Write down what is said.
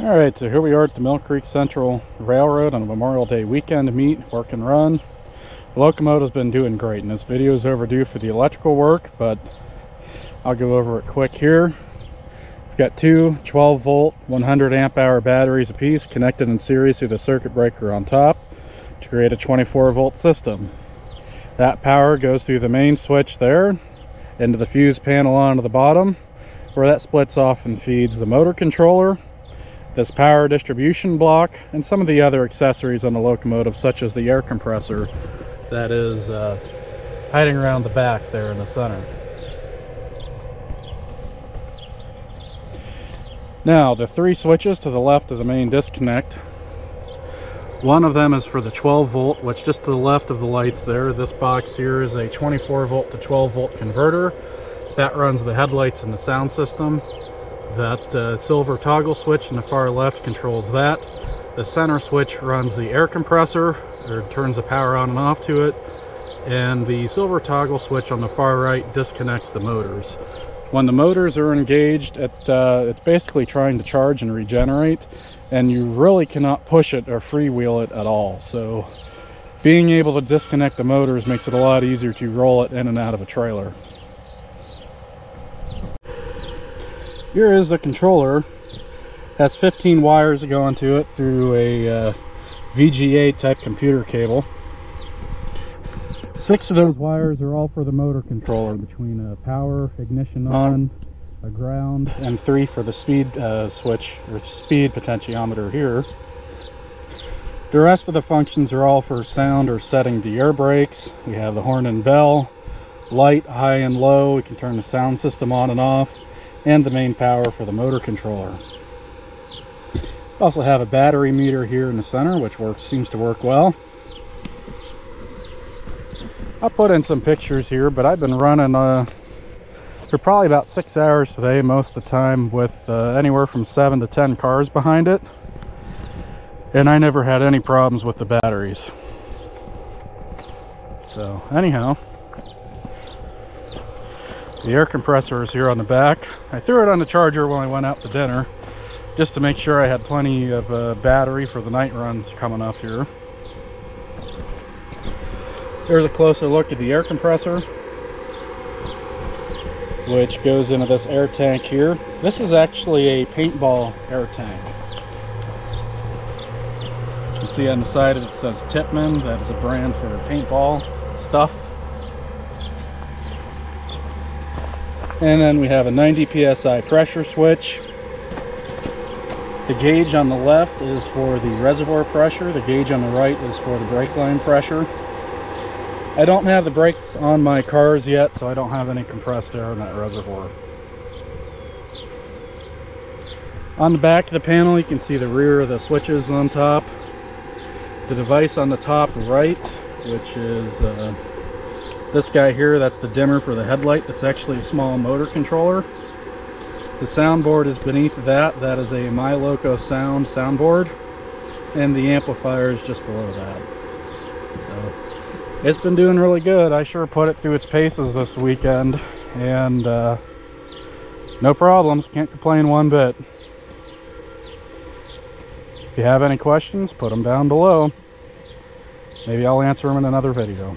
All right, so here we are at the Mill Creek Central Railroad on a Memorial Day weekend meet, work and run. The locomotive's been doing great, and this video is overdue for the electrical work, but I'll go over it quick here. We've got two 12 volt, 100 amp hour batteries apiece connected in series through the circuit breaker on top to create a 24 volt system. That power goes through the main switch there into the fuse panel onto the bottom where that splits off and feeds the motor controller this power distribution block and some of the other accessories on the locomotive such as the air compressor that is uh, hiding around the back there in the center. Now the three switches to the left of the main disconnect one of them is for the 12 volt which just to the left of the lights there this box here is a 24 volt to 12 volt converter that runs the headlights and the sound system that uh, silver toggle switch in the far left controls that. The center switch runs the air compressor, or turns the power on and off to it. And the silver toggle switch on the far right disconnects the motors. When the motors are engaged, it, uh, it's basically trying to charge and regenerate, and you really cannot push it or freewheel it at all. So being able to disconnect the motors makes it a lot easier to roll it in and out of a trailer. Here is the controller. Has 15 wires going to it through a uh, VGA type computer cable. Six of those wires are all for the motor controller between a power, ignition on, a ground, and three for the speed uh, switch or speed potentiometer here. The rest of the functions are all for sound or setting the air brakes. We have the horn and bell, light, high and low. We can turn the sound system on and off and the main power for the motor controller. Also have a battery meter here in the center, which works seems to work well. I'll put in some pictures here, but I've been running uh, for probably about six hours today, most of the time with uh, anywhere from seven to 10 cars behind it. And I never had any problems with the batteries. So anyhow, the air compressor is here on the back. I threw it on the charger when I went out to dinner just to make sure I had plenty of uh, battery for the night runs coming up here. Here's a closer look at the air compressor which goes into this air tank here. This is actually a paintball air tank. You see on the side it says Tippmann. That is a brand for paintball stuff. And then we have a 90 psi pressure switch. The gauge on the left is for the reservoir pressure. The gauge on the right is for the brake line pressure. I don't have the brakes on my cars yet, so I don't have any compressed air in that reservoir. On the back of the panel, you can see the rear of the switches on top. The device on the top right, which is uh, this guy here, that's the dimmer for the headlight. That's actually a small motor controller. The soundboard is beneath that. That is a MyLocoSound soundboard. And the amplifier is just below that. So it's been doing really good. I sure put it through its paces this weekend. And uh, no problems. Can't complain one bit. If you have any questions, put them down below. Maybe I'll answer them in another video.